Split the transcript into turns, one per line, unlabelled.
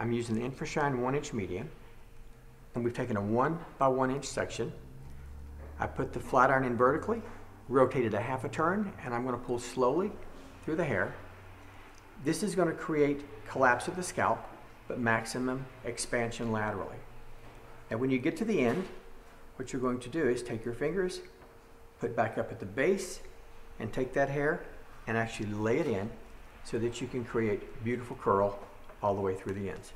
I'm using the Infrashine one inch medium. And we've taken a one by one inch section. I put the flat iron in vertically, rotated a half a turn, and I'm gonna pull slowly through the hair. This is gonna create collapse of the scalp, but maximum expansion laterally. And when you get to the end, what you're going to do is take your fingers, put back up at the base, and take that hair and actually lay it in so that you can create beautiful curl all the way through the ends.